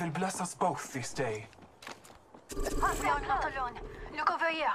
will bless us both this day. We are not alone. Look over here.